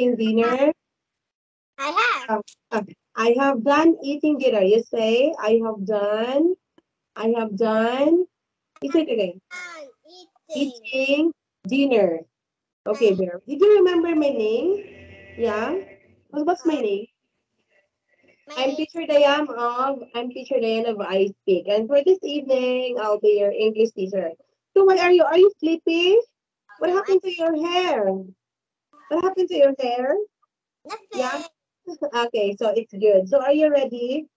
eating dinner? I have. Oh, I have done eating dinner. You say, I have done, I have done, you say it again, eating. eating dinner. Okay, mm. Bear. Did you remember my name? Yeah? What- What's my name? I'm My- teacher Diane of, I'm teacher Diane of I Speak. And for this evening, I'll be your English teacher. So what are you, are you sleepy? What happened to your hair? What happened to your hair? Nothing. Yeah. Okay, so it's good. So are you ready?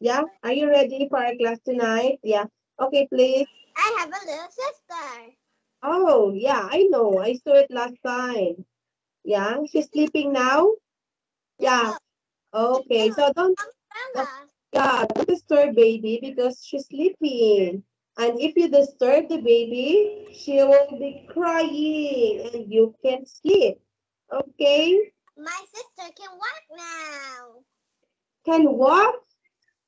Yeah? Are you ready for our class tonight? Yeah. Okay, please. I have a little sister. Oh, yeah, I know. I saw it last time. Yeah, she's sleeping now? Yeah. Okay, so don't, yeah, don't disturb baby because she's sleeping. And if you disturb the baby, she will be crying and you can't sleep. Okay? My sister can walk now. Can walk?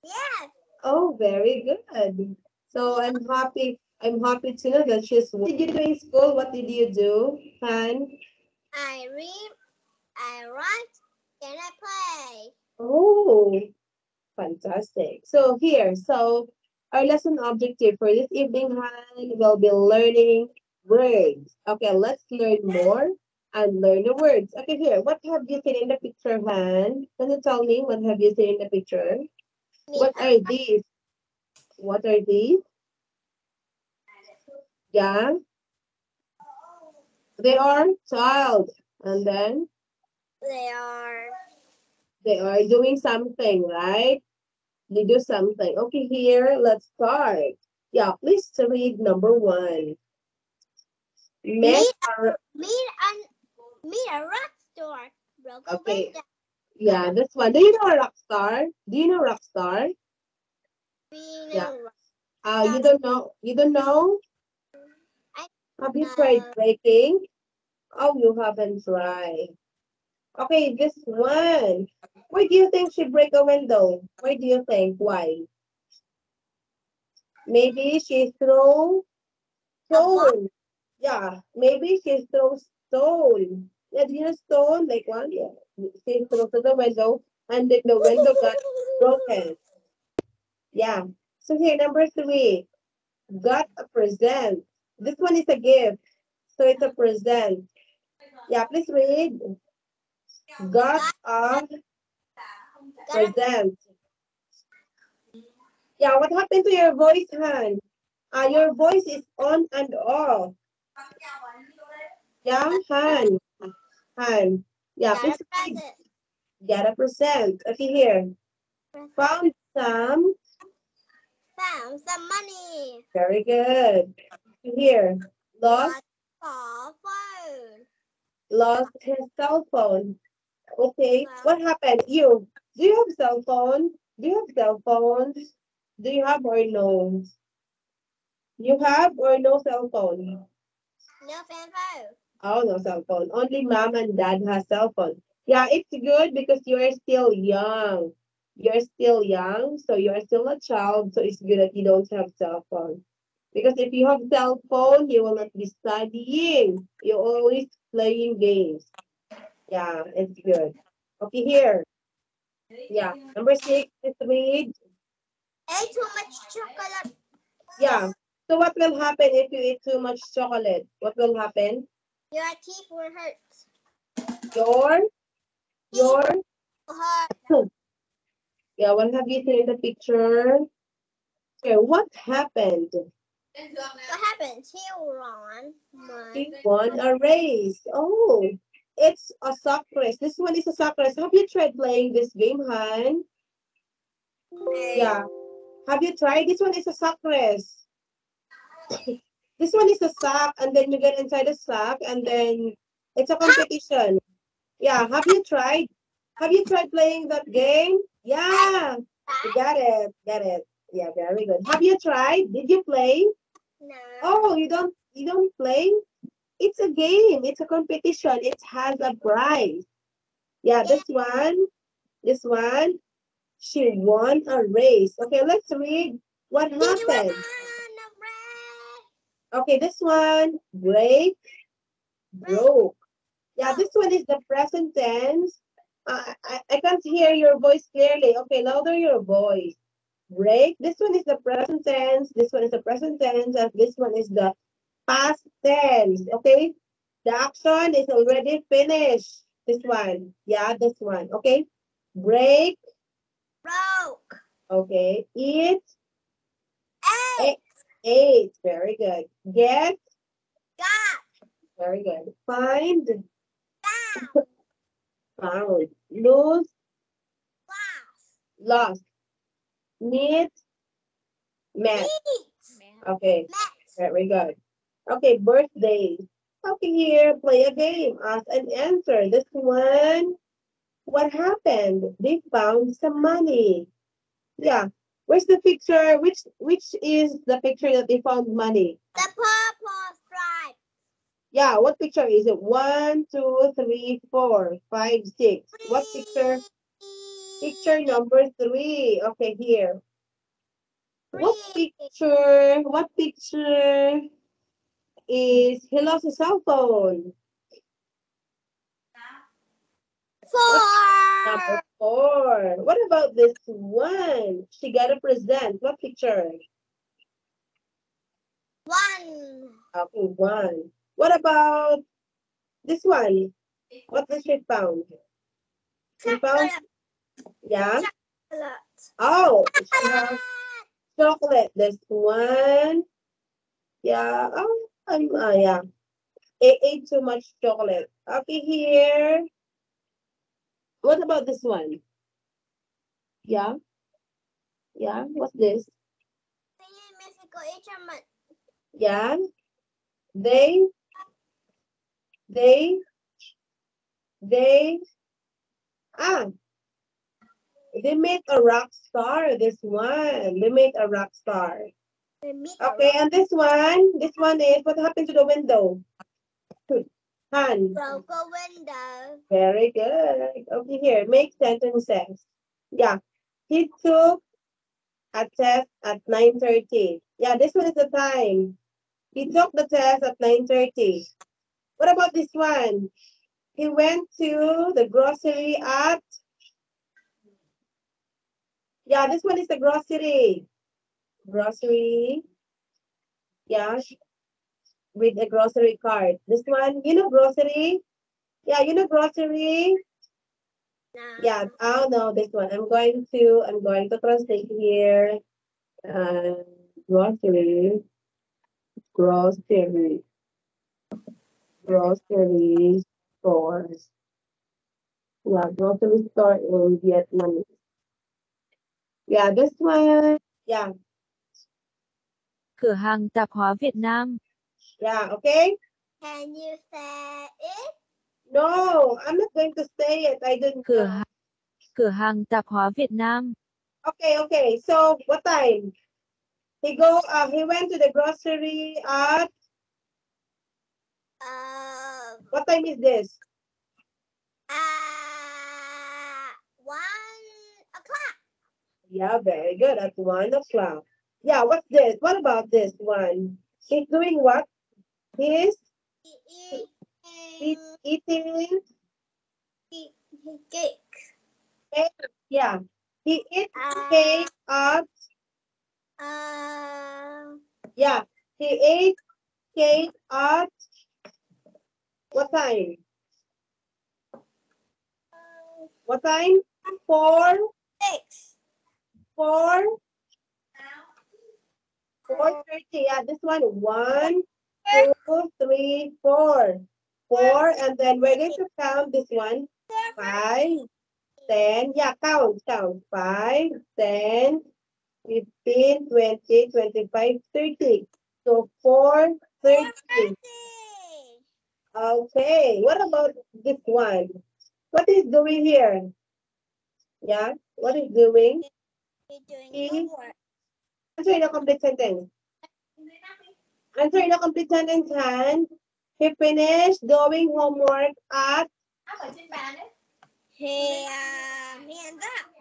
Yes. Oh, very good. So I'm happy. I'm happy to know that she's. What did you do in school? What did you do, Han? I read, I write, and I play. Oh, fantastic. So here, so our lesson objective for this evening, Han, will be learning words. Okay, let's learn more and learn the words. Okay, here, what have you seen in the picture, Han? Can you tell me what have you seen in the picture? What are these? What are these? Yeah. They are child. And then They are. they are doing something, right? They do something. Okay, here, let's start. Yeah, please read number one. Are, Meet a meet a rock store. Broke Okay. yeah, this one. Do you know a rock star? Do you know rock star? Yeah. Uh, you don't know? You don't know? I- Have you tried breaking? Oh, you haven't tried. Okay, this one. Why do you think she break a window? Why do you think? Why? Maybe she throw stone. Yeah, maybe she throw stone. Yeah, do you know stone? Like one? Yeah. She threw to the window and the window got broken. Yeah. So here, number three, got a present. This one is a gift. So it's a present. Yeah, please read. Got a Got a present. Yeah, what happened to your voice, Han? Uh, your voice is on and off. Yeah, Han. Yeah, got please a read. present. Get a present. Okay, here. Found some. Found some money. Very good. Here. Lost a phone. lost his cell phone. Okay, what happened? You, do you have cell phone? Do you have cell phone? Do you have or no? You have or no cell phone? No fan phone. Oh, no cell phone. Only mom and dad has cell phone. Yeah, it's good because you are still young. You're still young, so you are still a child, so it's good that you don't have cell phone. Because if you have cell phone, you will not be studying. You're always playing games. Yeah, it's good. Okay, here. Yeah, number six is read. Ate too much chocolate. Yeah. So what will happen if you eat too much chocolate? What will happen? Your teeth were hurt. Your, your, Hurt. yeah, what have you seen in the picture? Okay, what happened? What happened? He won. He won a race. Oh, it's a sock race. This one is a sock race. Have you tried playing this game, Han? Yeah. Have you tried? This one is a sock race. This one is a sock, and then you get inside the sock, and then it's a competition. Yeah. Have you tried? Have you tried playing that game? Yeah. You got it. Got it. Yeah, very good. Have you tried? Did you play? No. Oh, you don't you don't play? It's a game. It's a competition. It has a prize. Yeah, this one, this one, she won a race. Okay, let's read what happened. Okay, this one, break, broke. Yeah, this one is the present tense. Uh, I, I can't hear your voice clearly. Okay, louder your voice. Break. This one is the present tense. This one is the present tense. And this one is the past tense. Okay. The action is already finished. This one. Yeah, this one. Okay. Break. Broke. Okay. Eat. Ate. Eight. Very good. Get. Got. Very good. Find. Found. Found. Lose. Lost. Lost. Meet. Met. Okay. Met. Very good. Okay, birthday. Okay, here, play a game. Ask and answer. This one, what happened? They found some money. Yeah. Where's the picture? Which which is the picture that they found money? The purple stripe. Yeah, what picture is it? One, two, three, four, five, six. What picture? Picture number three. Okay, here. Three. What picture? What picture is he lost his cell phone? Number Four. four. What about this one? She got a present. What picture? One. Okay, one. What about this one? What did she found? She found, yeah. Chocolate. Oh, she has chocolate. This one. Yeah. Oh, um, uh, yeah. It ate too much chocolate. Okay, here. What about this one? Yeah. Yeah. What's this? Singing musical instrument. Yeah. They. They. They. Ah. They made a rock star. This one. They made a rock star. Okay, and this one, this one is what happened to the window? Han. broke window. Very good. Okay, here, make sentences. Yeah, he took a test at 9.30. Yeah, this one is the time. He took the test at 9.30. What about this one? He went to the grocery at... Yeah, this one is the grocery. Grocery. Yeah, with a grocery cart. This one, you know grocery? Yeah, you know grocery? No. Yeah, oh no, this one. I'm going to, I'm going to translate here. Uh, grocery, grocery, grocery stores. Yeah, grocery store in Vietnam. Yeah, this one. Yeah, Cửa hàng tạp hóa Việt Nam. Yeah, okay. Can you say it? No, I'm not going to say it. I didn't. Cửa hàng Cửa hàng tạp hóa Việt Nam. Okay, okay. So what time? He go. Uh, he went to the grocery at Uh, what time is this? uh, one o'clock. Yeah, very good. At one o'clock. Yeah. What's this? What about this one? He's doing what? He's he's eating he cake. Yeah. He eats Uh, cake at. uh, Yeah. He ate cake at. What time? What time? Four. six. Four. Four thirty. Yeah, this one. One, two, three, four. Four, and then we're going to count this one. Five, ten. Yeah, count, count. Five, ten, fifteen, twenty, twenty-five, thirty. So four, thirty. Okay. What about this one? What is doing here? Yeah. What is doing? He's doing homework. Answer in a complete sentence. Answer in a complete sentence, Han. He finished doing homework at, He he ends up.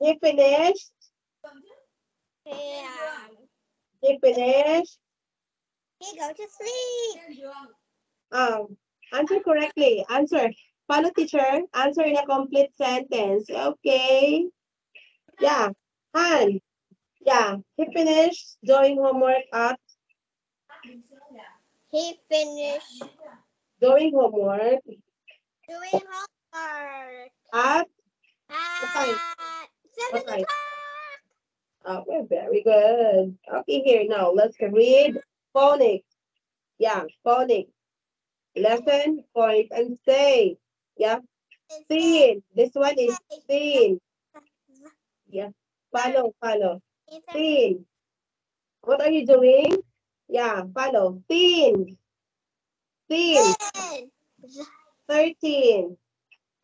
he finished, He um he finished, he go to sleep. um, Answer correctly. Answer. Follow teacher. Answer in a complete sentence. Okay. Yeah. Han. Yeah. He finished doing homework at He finished doing homework doing homework at at seven Okay. o'clock. Oh, okay, very good. Okay, here now let's read phonics. Yeah, phonics. Lesson, point, and say. Yeah, seen. This one is seen. Yeah, follow, follow. Seen. What are you doing? Yeah, follow. Seen. ten, 13.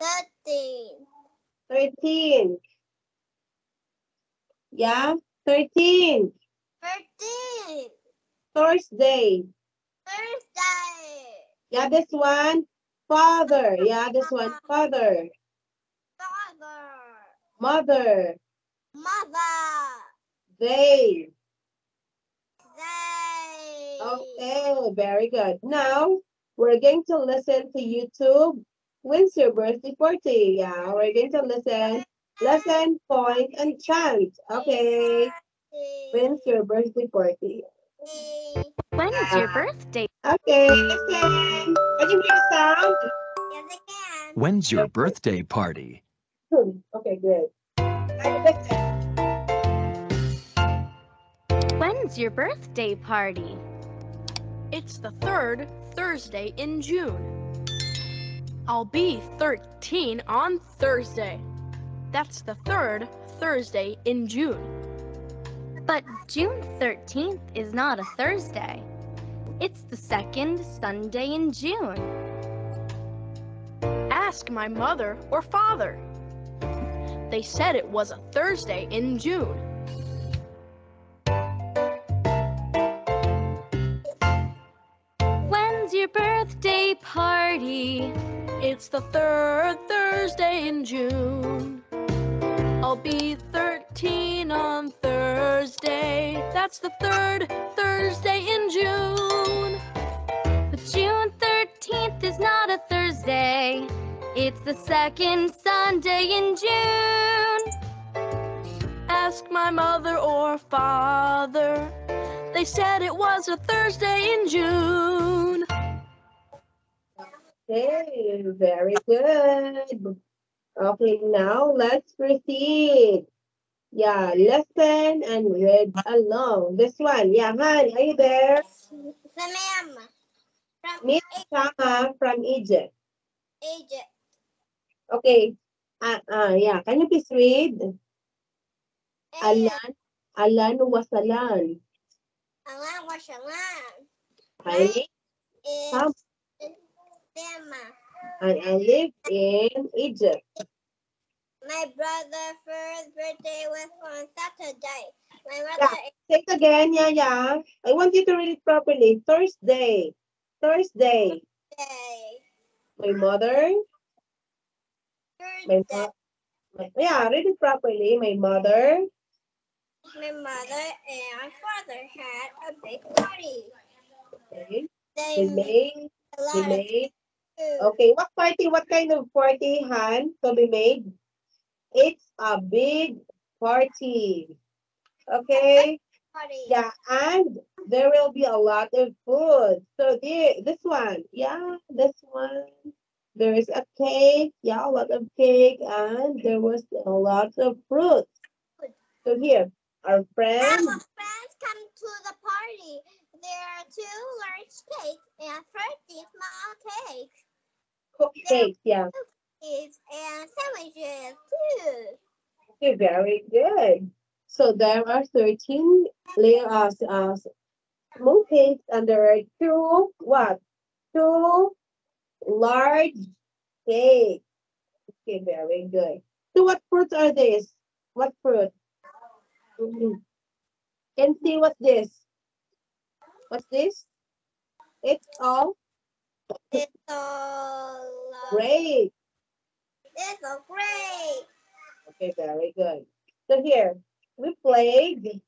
thirteen, 13. Yeah, 13. thirteen, Thursday. Thursday, Yeah, this one, father. Yeah, this one, father. father, Mother. mother, They. They. Okay, very good. Now, we're going to listen to YouTube. When's your birthday party? Yeah, we're going to listen. Lesson, point, and chant. Okay. When's your birthday party? When is your birthday? Okay, listen. Can you hear the sound? Yes, I can. When's your birthday party? Hmm, Okay, good. When's your birthday party? It's the third Thursday in June. I'll be 13 on Thursday. That's the third Thursday in June. But June 13th is not a Thursday. It's the second Sunday in June. Ask my mother or father. They said it was a Thursday in June. Party? It's the third Thursday in June. I'll be 13 on Thursday. That's the third Thursday in June. But June 13th is not a Thursday. It's the second Sunday in June. Ask my mother or father. They said it was a Thursday in June. Okay, very good. Okay, now let's proceed. Yeah, listen and read along. This one, yeah, Han, are you there? Samam from Miss from Egypt. Egypt. Okay, uh, uh, yeah, can you please read? Alan, Alan wasalan. Alan name is Sam. And I live in Egypt. My brother's first birthday was on Saturday. My mother yeah. Say it again, yeah, yeah. I want you to read it properly. Thursday, Thursday. is day. My mother, my, Thursday. mo- my yeah, read it properly. My mother, My mother and father had a big party. okay, They we made, made a lot of made. Okay, what party, what kind of party, Han, to be made? It's a big party. Okay, Party. yeah, and there will be a lot of food. So there, this one, yeah, this one. There is a cake, yeah, a lot of cake, and there was a lot of fruit. So here, our friend, Our friends come to the party. There are two large cakes and 30 small cakes. Cooked cake, yeah. Cookies and sandwiches too. Okay, very good. So there are 13 layer uh, uh, small cakes and there are two what? Two large cakes. Okay, very good. So what fruits are these? What fruit? Mhm. Can see what's this? What's this? It's all It's uh, great. It's so great. Okay, very good. So here, we played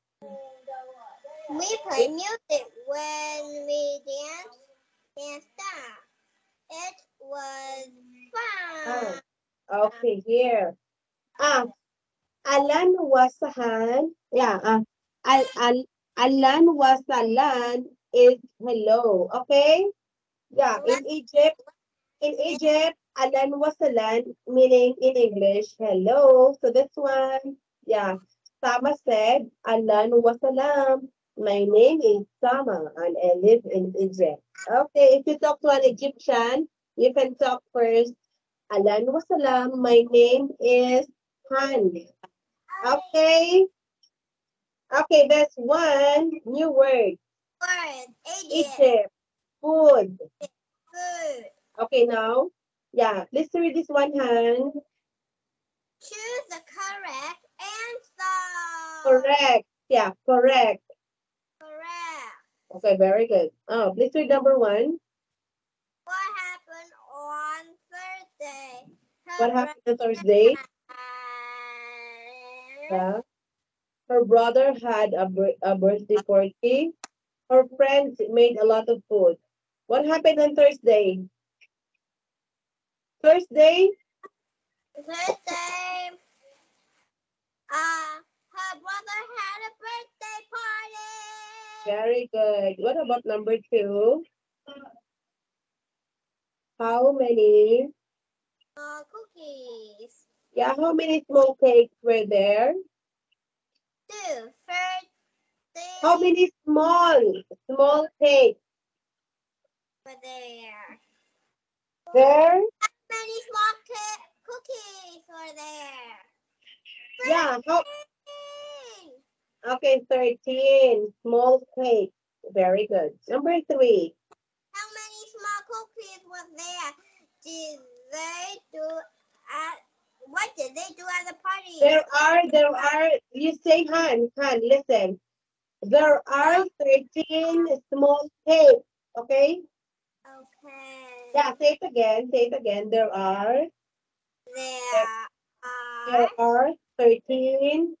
We play music when we dance and stop. It was fun. Ah, okay, here. Ah, Alan wasahan. Yeah, ah. Al, al, Alan wasalan is hello. Okay? Yeah, in Egypt, in Egypt, Alan wasalan meaning in English, hello. So this one, yeah. Sama said, Alan wasalam. My name is Sama and I live in Egypt. Okay, if you talk to an Egyptian, you can talk first. Alan wasalam. My name is Han. Okay. Okay, that's one new word. Word. Egypt. Egypt. Food. Food. Okay, now, yeah, let's read this one hand. Choose the correct answer. Correct. Yeah, correct. Correct. Okay, very good. Um, oh, please read number one. What happened on Thursday? Her What happened on Thursday? Yeah. Her brother had a, a birthday party. Her friends made a lot of food. What happened on Thursday? Thursday? Thursday. Uh, her brother had a birthday party. Very good. What about number two? How many? Uh, cookies. Yeah, how many small cakes were there? Two. Thursday. How many small, small cakes were there? there? Many small cookies were there. Yeah, how, Thirteen. okay, 13 small cakes. Very good. Number three. How many small cookies were there? Did they do at what did they do at the party? There are, there are, you say Han, Han, listen. There are 13 small cakes, okay? Okay. Yeah, say it again, say it again. There are, There are there are 13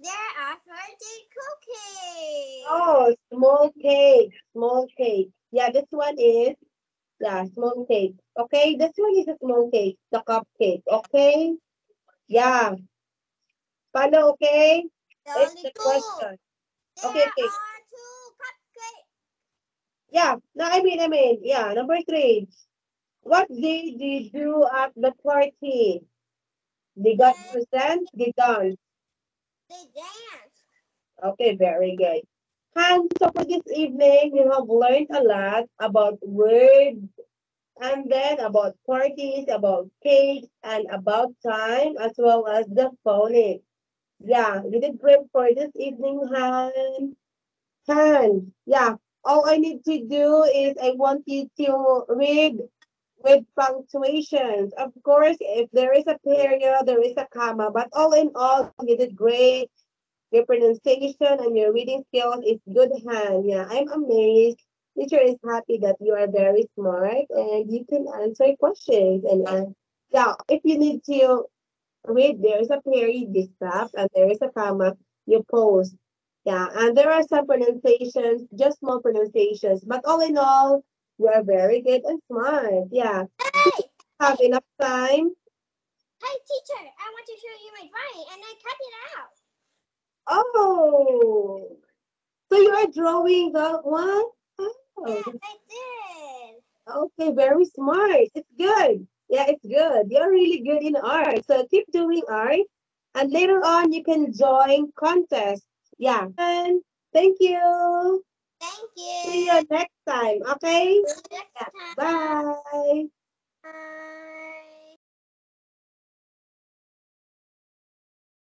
there are thirteen cookies. Oh, small cake, small cake. Yeah, this one is, yeah, small cake. Okay, this one is a small cake, the cupcake. Okay, yeah. Follow, okay? It's the question. There Okay, okay. Are two cupcakes. Yeah, no, I mean, I mean, yeah, number three. What did they do at the party? They got presents, they dance. They dance. Okay, very good. And so for this evening, you have learned a lot about words and then about parties, about cakes, and about time, as well as the phonics. Yeah, you did great for this evening, Han. Han, yeah, all I need to do is I want you to read with punctuations. Of course, if there is a period, there is a comma, but all in all, you did great. Your pronunciation and your reading skills is good, Han. Yeah, I'm amazed. Teacher is happy that you are very smart and you can answer questions. And uh, yeah, if you need to read, there is a period, you stop, and there is a comma, you pause. Yeah, and there are some pronunciations, just small pronunciations, but all in all, you are very good and smart. Yeah, Hey, have enough time. Hi, teacher! I want to show you my drawing, and I cut it out. Oh, so you are drawing that one? Oh. Yes, Oh, I did. okay, very smart. It's good. Yeah, it's good. You're really good in art. So keep doing art. And later on, you can join contests. Yeah. And thank you. Thank you. See you. you next time. Okay? See you next time. Bye. Bye.